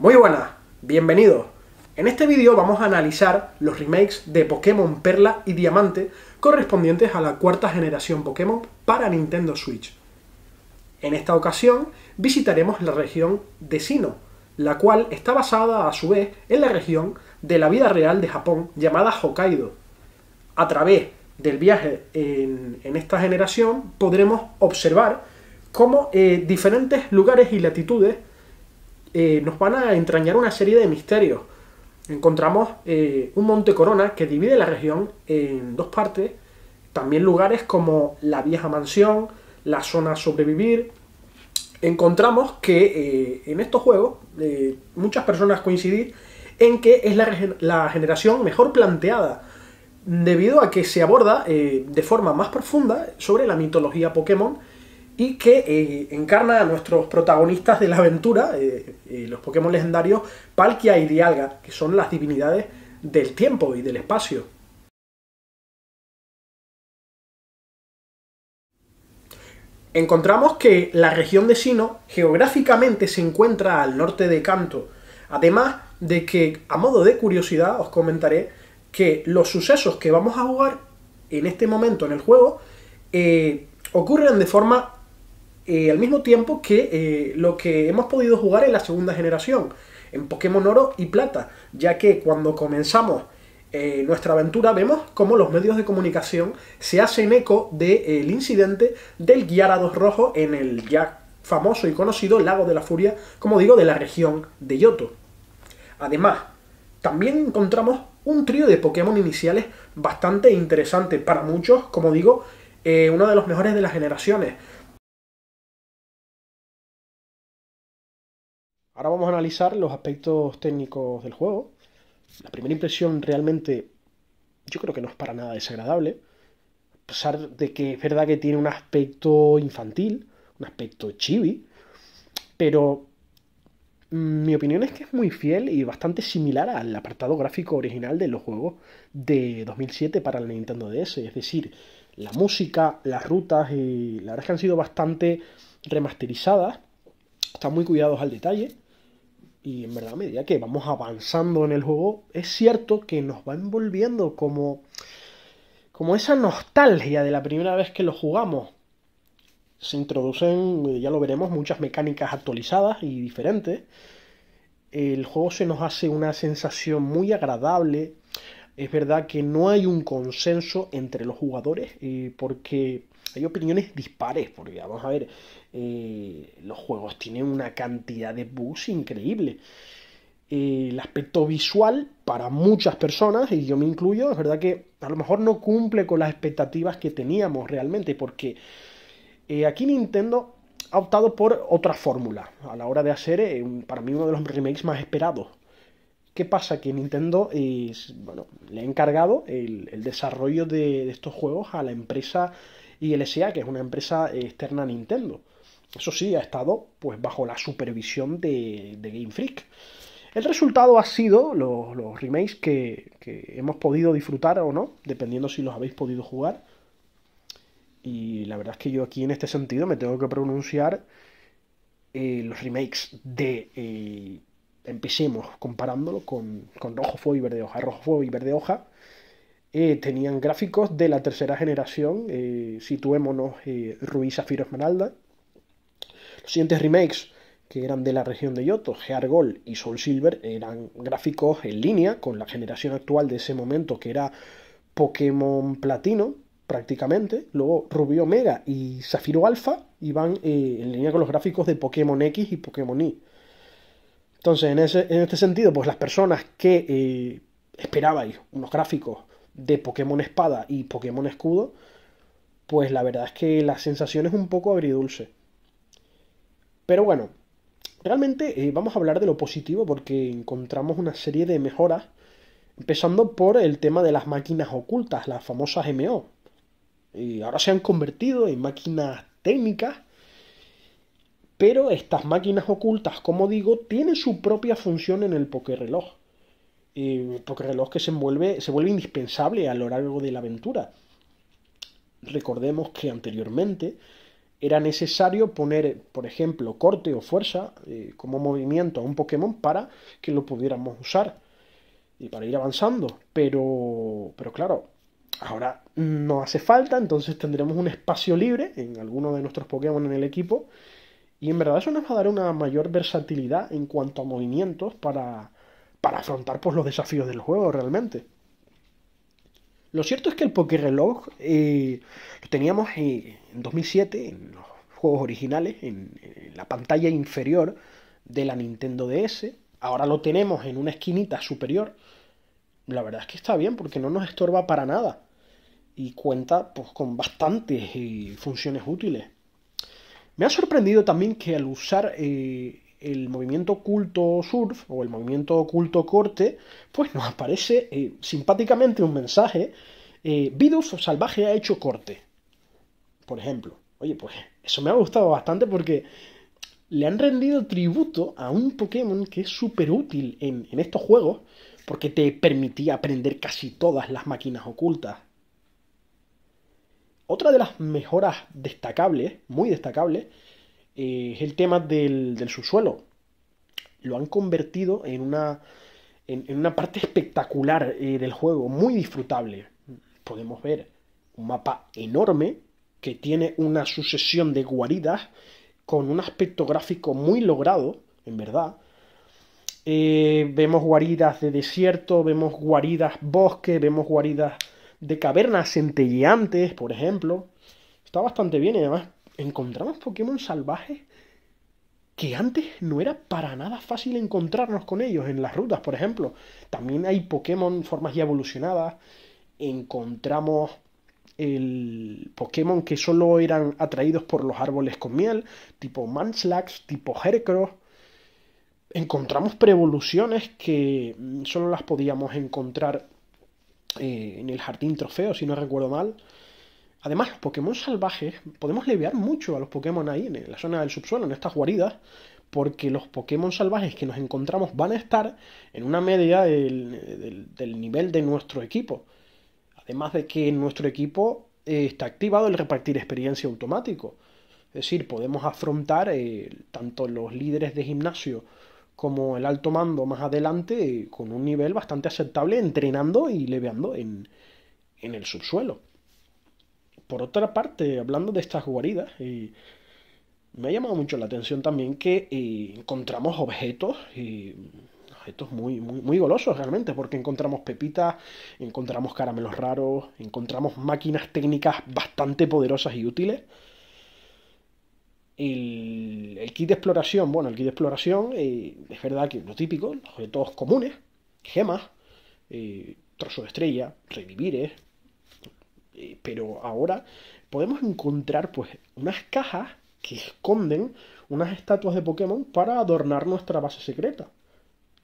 Muy buenas, bienvenidos. En este vídeo vamos a analizar los remakes de Pokémon Perla y Diamante correspondientes a la cuarta generación Pokémon para Nintendo Switch. En esta ocasión visitaremos la región de Sinnoh, la cual está basada a su vez en la región de la vida real de Japón llamada Hokkaido. A través del viaje en, esta generación podremos observar cómo eh, diferentes lugares y latitudes eh, nos van a entrañar una serie de misterios. Encontramos eh, un monte corona que divide la región en dos partes, también lugares como la vieja mansión, la zona sobrevivir. Encontramos que eh, en estos juegos muchas personas coinciden en que es la, la, generación mejor planteada, debido a que se aborda de forma más profunda sobre la mitología Pokémon y que eh, encarna a nuestros protagonistas de la aventura, eh, eh, los Pokémon legendarios Palkia y Dialga, que son las divinidades del tiempo y del espacio. Encontramos que la región de Sino geográficamente se encuentra al norte de Kanto, además de que, a modo de curiosidad, os comentaré que los sucesos que vamos a jugar en este momento en el juego ocurren de forma eh, al mismo tiempo que eh, lo que hemos podido jugar en la segunda generación, en Pokémon Oro y Plata, ya que cuando comenzamos eh, nuestra aventura vemos cómo los medios de comunicación se hacen eco del incidente del Gyarados rojo en el ya famoso y conocido Lago de la Furia, como digo, de la región de Yoto. Además, también encontramos un trío de Pokémon iniciales bastante interesante para muchos, como digo, uno de los mejores de las generaciones. Ahora vamos a analizar los aspectos técnicos del juego. La primera impresión realmente yo creo que no es para nada desagradable. A pesar de que es verdad que tiene un aspecto infantil, un aspecto chibi, pero mm, mi opinión es que es muy fiel y bastante similar al apartado gráfico original de los juegos de 2007 para el Nintendo DS. Es decir, la música, las rutas, y la verdad es que han sido bastante remasterizadas, están muy cuidados al detalle. Y en verdad, a medida que vamos avanzando en el juego, es cierto que nos va envolviendo como, como esa nostalgia de la primera vez que lo jugamos. Se introducen, ya lo veremos, muchas mecánicas actualizadas y diferentes. El juego se nos hace una sensación muy agradable. Es verdad que no hay un consenso entre los jugadores eh, porque hay opiniones dispares, porque vamos a ver, eh, los juegos tienen una cantidad de bugs increíble. Eh, el aspecto visual para muchas personas, y yo me incluyo, es verdad que a lo mejor no cumple con las expectativas que teníamos realmente, porque aquí Nintendo ha optado por otra fórmula a la hora de hacer, para mí, uno de los remakes más esperados. ¿Qué pasa? Que Nintendo bueno, le ha encargado el, desarrollo de, estos juegos a la empresa ILSA, que es una empresa externa a Nintendo. Eso sí, ha estado pues bajo la supervisión de, Game Freak. El resultado ha sido los, remakes que, hemos podido disfrutar o no, dependiendo si los habéis podido jugar. Y la verdad es que yo aquí en este sentido me tengo que pronunciar eh, los remakes de... Eh, empecemos comparándolo con, Rojo Fuego y Verde Hoja. Rojo Fuego y Verde Hoja eh, tenían gráficos de la tercera generación. situémonos Ruiz Zafiro Esmeralda los siguientes remakes que eran de la región de Yoto, Heart Gold y Soul Silver, eran gráficos en línea con la generación actual de ese momento, que era Pokémon Platino, prácticamente. Luego Rubio Omega y Zafiro Alpha iban eh, en línea con los gráficos de Pokémon X y Pokémon Y. Entonces, en, este sentido, pues las personas que eh, esperabais unos gráficos de Pokémon Espada y Pokémon Escudo, pues la verdad es que la sensación es un poco agridulce. Pero bueno, realmente eh, vamos a hablar de lo positivo porque encontramos una serie de mejoras, empezando por el tema de las máquinas ocultas, las famosas MO. Y ahora se han convertido en máquinas técnicas, pero estas máquinas ocultas, como digo, tienen su propia función en el Pokéreloj. El Pokéreloj que se, envuelve, se vuelve indispensable a lo largo de la aventura. Recordemos que anteriormente era necesario poner, por ejemplo, corte o fuerza eh, como movimiento a un Pokémon para que lo pudiéramos usar y para ir avanzando. Pero, pero claro, ahora no hace falta, entonces tendremos un espacio libre en alguno de nuestros Pokémon en el equipo. Y en verdad eso nos va a dar una mayor versatilidad en cuanto a movimientos para, para afrontar pues, los desafíos del juego realmente. Lo cierto es que el Pokéreloj eh, lo teníamos en 2007 en los juegos originales, en, la pantalla inferior de la Nintendo DS. Ahora lo tenemos en una esquinita superior. La verdad es que está bien porque no nos estorba para nada y cuenta pues, con bastantes eh, funciones útiles. Me ha sorprendido también que al usar eh, el movimiento oculto surf o el movimiento oculto corte, pues nos aparece eh, simpáticamente un mensaje, eh, salvaje ha hecho corte, por ejemplo. Oye, pues eso me ha gustado bastante porque le han rendido tributo a un Pokémon que es súper útil en, en estos juegos porque te permitía aprender casi todas las máquinas ocultas. Otra de las mejoras destacables, muy destacables, eh, es el tema del, subsuelo. Lo han convertido en una, en, una parte espectacular eh, del juego, muy disfrutable. Podemos ver un mapa enorme que tiene una sucesión de guaridas con un aspecto gráfico muy logrado, en verdad. Eh, vemos guaridas de desierto, vemos guaridas bosque, vemos guaridas de cavernas centelleantes, por ejemplo. Está bastante bien y además encontramos Pokémon salvajes que antes no era para nada fácil encontrarnos con ellos en las rutas, por ejemplo. También hay Pokémon formas ya evolucionadas. Encontramos el Pokémon que solo eran atraídos por los árboles con miel, tipo Manslax, tipo Heracross. Encontramos preevoluciones que solo las podíamos encontrar eh, en el jardín trofeo, si no recuerdo mal. Además, los Pokémon salvajes, podemos leviar mucho a los Pokémon ahí, en la zona del subsuelo, en estas guaridas, porque los Pokémon salvajes que nos encontramos van a estar en una media del, nivel de nuestro equipo. Además de que en nuestro equipo eh, está activado el repartir experiencia automático. Es decir, podemos afrontar eh, tanto los líderes de gimnasio como el alto mando más adelante eh, con un nivel bastante aceptable entrenando y leveando en el subsuelo. Por otra parte, hablando de estas guaridas, eh, me ha llamado mucho la atención también que eh, encontramos objetos, y objetos muy, muy, muy golosos realmente, porque encontramos pepitas, encontramos caramelos raros, encontramos máquinas técnicas bastante poderosas y útiles. El, kit de exploración, bueno, el kit de exploración eh, es verdad que lo típico, objetos comunes, gemas, trozo de estrella, revivires, eh, pero ahora podemos encontrar pues unas cajas que esconden unas estatuas de Pokémon para adornar nuestra base secreta.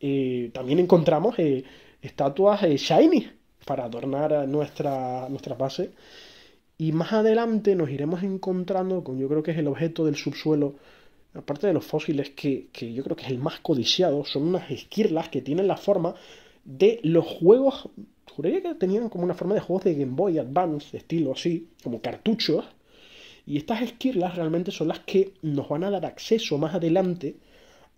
Eh, también encontramos eh, estatuas shiny para adornar nuestra, nuestra base. Y más adelante nos iremos encontrando con yo creo que es el objeto del subsuelo, aparte de los fósiles que, que yo creo que es el más codiciado, son unas esquirlas que tienen la forma de los juegos juraría que tenían como una forma de juegos de Game Boy Advance, de estilo así, como cartuchos. Y estas esquirlas realmente son las que nos van a dar acceso más adelante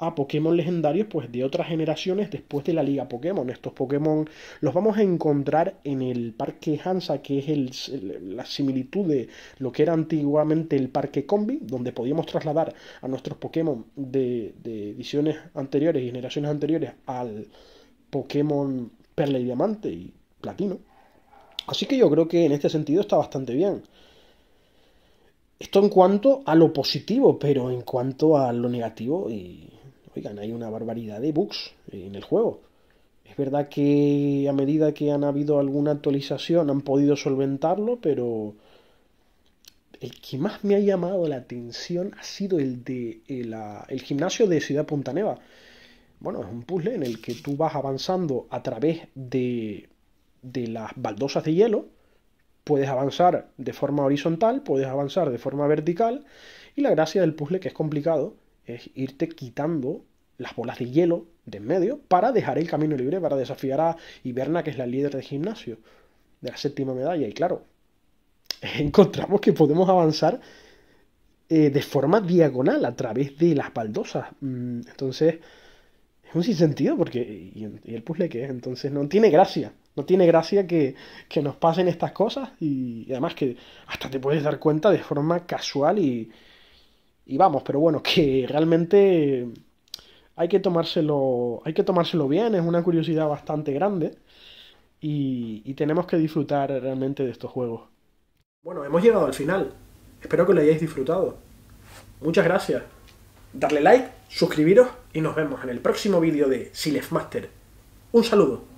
a Pokémon legendarios pues de otras generaciones después de la Liga Pokémon. Estos Pokémon los vamos a encontrar en el Parque Hansa, que es la similitud de lo que era antiguamente el Parque Combi, donde podíamos trasladar a nuestros Pokémon de, de ediciones anteriores y generaciones anteriores al Pokémon Perla y Diamante y platino. Así que yo creo que en este sentido está bastante bien. Esto en cuanto a lo positivo, pero en cuanto a lo negativo, y, oigan, hay una barbaridad de bugs en el juego. Es verdad que a medida que han habido alguna actualización han podido solventarlo, pero el que más me ha llamado la atención ha sido el de el, el gimnasio de Ciudad Punta Neva. Bueno, es un puzzle en el que tú vas avanzando a través de de las baldosas de hielo, puedes avanzar de forma horizontal, puedes avanzar de forma vertical, y la gracia del puzzle, que es complicado, es irte quitando las bolas de hielo de en medio para dejar el camino libre, para desafiar a Iberna, que es la líder de gimnasio de la séptima medalla. Y claro, encontramos que podemos avanzar eh, de forma diagonal a través de las baldosas. Mm, entonces, es un sinsentido porque... ¿Y, el puzzle qué es? Entonces, no tiene gracia. No tiene gracia que, que nos pasen estas cosas y, y además que hasta te puedes dar cuenta de forma casual y, y vamos, pero bueno, que realmente hay que tomárselo, hay que tomárselo bien, es una curiosidad bastante grande y, tenemos que disfrutar realmente de estos juegos. Bueno, hemos llegado al final. Espero que lo hayáis disfrutado. Muchas gracias. Darle like, suscribiros y nos vemos en el próximo vídeo de Silef Master. Un saludo.